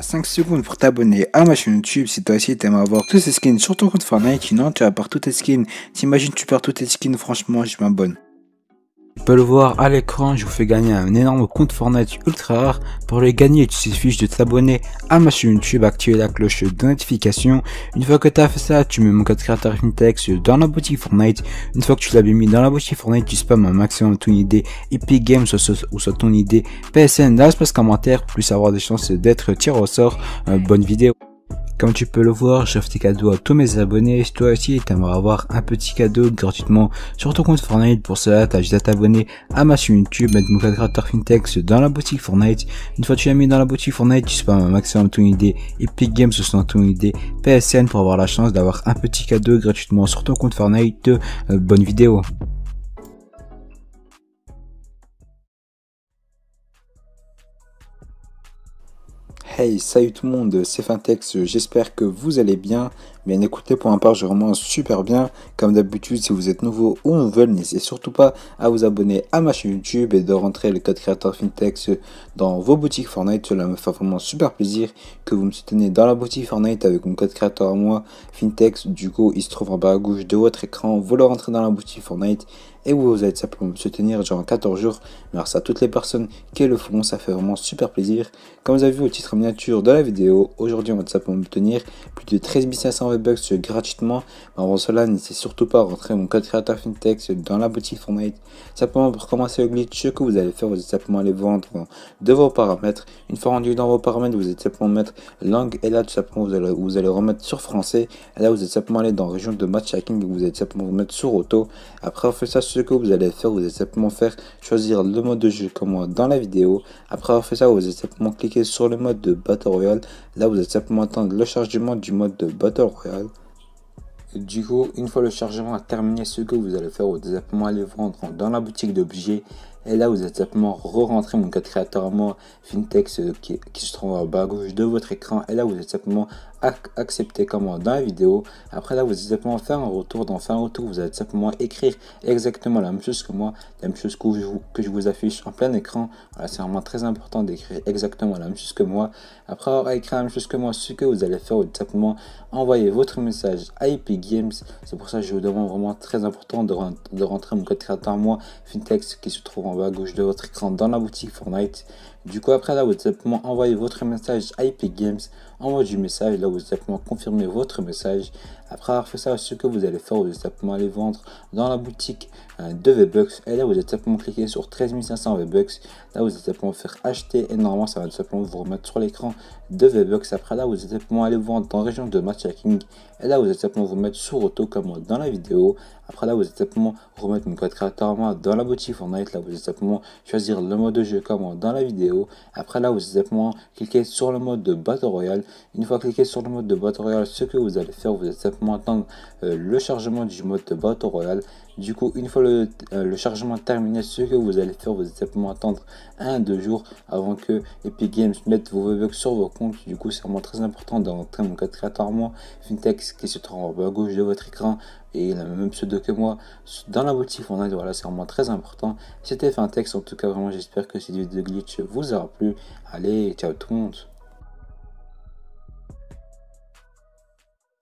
5 secondes pour t'abonner à ma chaîne YouTube si toi aussi t'aimes avoir tous ces skins sur ton compte Fortnite. Sinon, tu vas perdre tous tes skins. T'imagines, tu perds tous tes skins. Franchement, je m'abonne. Tu peux le voir à l'écran, je vous fais gagner un énorme compte Fortnite ultra rare. Pour le gagner, il suffit de t'abonner à ma chaîne YouTube, activer la cloche de notification. Une fois que tu as fait ça, tu mets mon code créateur Fintex dans la boutique Fortnite. Une fois que tu l'as mis dans la boutique Fortnite, tu spams un maximum ton idée Epic Games ou soit ton idée PSN dans l'espace commentaire, plus avoir des chances d'être tiré au sort. bonne vidéo. Comme tu peux le voir, j'offre des cadeaux à tous mes abonnés. Si toi aussi t'aimerais avoir un petit cadeau gratuitement sur ton compte Fortnite, pour cela t'as juste à t'abonner à ma chaîne YouTube, mettre mon code créateur Fintex dans la boutique Fortnite. Une fois que tu l'as mis dans la boutique Fortnite, tu spams un maximum ton idée Epic Games ou ton idée PSN pour avoir la chance d'avoir un petit cadeau gratuitement sur ton compte Fortnite. Euh, bonne vidéo. Hey, salut tout le monde, c'est Fintex, j'espère que vous allez bien. Bien écoutez, pour un part, je vraiment super bien. Comme d'habitude, si vous êtes nouveau ou nouvelle, n'hésitez surtout pas à vous abonner à ma chaîne YouTube et de rentrer le code créateur Fintex dans vos boutiques Fortnite. Cela me fait vraiment super plaisir que vous me souteniez dans la boutique Fortnite avec mon code créateur à moi, Fintex. Du coup, il se trouve en bas à gauche de votre écran. Vous le rentrez dans la boutique Fortnite et vous allez simplement me soutenir durant 14 jours. Merci à toutes les personnes qui le font, ça fait vraiment super plaisir. Comme vous avez vu au titre miniature de la vidéo, aujourd'hui on va simplement obtenir plus de 13 500 V-Bucks gratuitement. Mais avant cela, n'hésitez surtout pas à rentrer mon code créateur Fintex dans la boutique Fortnite. Simplement pour commencer le glitch, ce que vous allez faire, vous allez simplement aller vendre de vos paramètres. Une fois rendu dans vos paramètres, vous allez simplement mettre langue et là tout simplement vous allez, vous allez remettre sur français. Là vous allez simplement aller dans région de matchmaking, vous allez simplement vous mettre sur auto. Après avoir fait ça, ce que vous allez faire, vous allez simplement faire choisir le mode de jeu comme dans la vidéo. Après avoir fait ça, vous allez simplement cliquer sur le mode de Battle Royale. Là vous allez simplement attendre le chargement du mode de Battle Royale du coup, une fois le chargement terminé, ce que vous allez faire, vous allez vendre dans la boutique d'objets. Et là, vous allez simplement re-rentrer mon code créateur moi, Fintex, euh, qui, se trouve en bas à gauche de votre écran. Et là, vous allez simplement accepter comme dans la vidéo. Après, là, vous allez simplement faire un retour. Dans faire un retour, vous allez simplement écrire exactement la même chose que moi, la même chose que vous, que je vous affiche en plein écran. Voilà, c'est vraiment très important d'écrire exactement la même chose que moi. Après avoir écrit la même chose que moi, ce que vous allez faire, vous allez simplement envoyer votre message à Epic Games. C'est pour ça que je vous demande vraiment très important de, rentrer mon code créateur moi, Fintex, qui se trouve en bas à gauche de votre écran dans la boutique Fortnite. Du coup, après là, vous simplement envoyer votre message à Epic Games, envoyer du message, là vous simplement confirmer votre message. Après avoir fait ça, ce que vous allez faire, vous allez simplement aller vendre dans la boutique euh, de V-Bucks. Et là, vous allez simplement cliquer sur 13 500 V-Bucks. Là, vous allez simplement faire acheter et normalement, ça va simplement vous remettre sur l'écran de V-Bucks. Après là, vous allez simplement aller vendre dans la région de matchmaking. Et là, vous allez simplement vous mettre sur auto comme dans la vidéo. Après là, vous allez simplement remettre mon code créateur dans la boutique Fortnite. Là, vous allez simplement choisir le mode de jeu comme dans la vidéo. Après là, vous allez simplement cliquer sur le mode de Battle Royale. Une fois cliqué sur le mode de Battle Royale, ce que vous allez faire, vous allez simplement attendre euh, le chargement du mode de Battle Royale. Du coup, une fois le, euh, chargement terminé, ce que vous allez faire, vous allez simplement attendre un, deux jours avant que Epic Games mette vos V-Bucks sur vos comptes. Du coup, c'est vraiment très important d'entrer mon code créateur moi, Fintex, qui se trouve en bas à gauche de votre écran et il le même pseudo que moi dans la boutique on a voilà c'est vraiment très important c'était Fintex en tout cas vraiment j'espère que cette vidéo de glitch vous aura plu allez ciao tout le monde